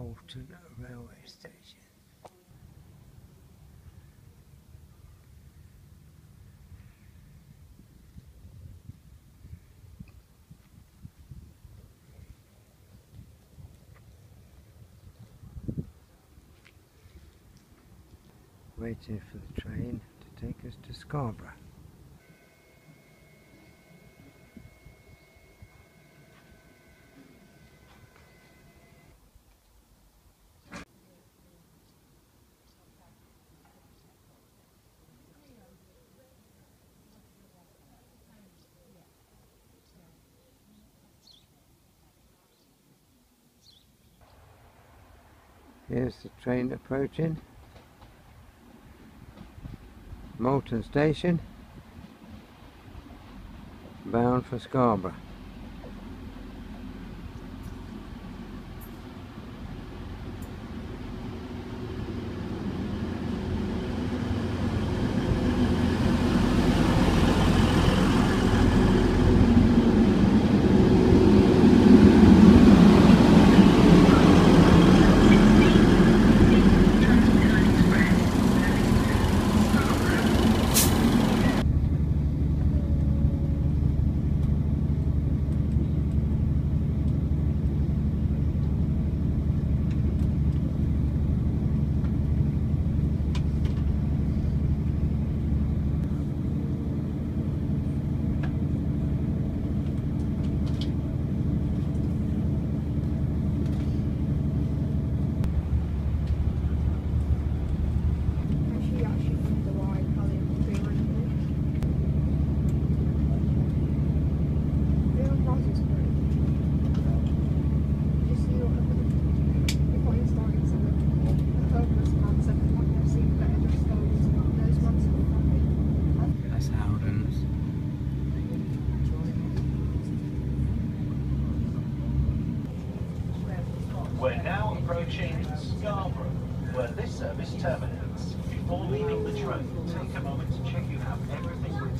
Malton railway station. Waiting for the train to take us to Scarborough. Here's the train approaching. Malton Station. Bound for Scarborough. We're now approaching Scarborough, where this service terminates. Before leaving the train, take a moment to check you have everything with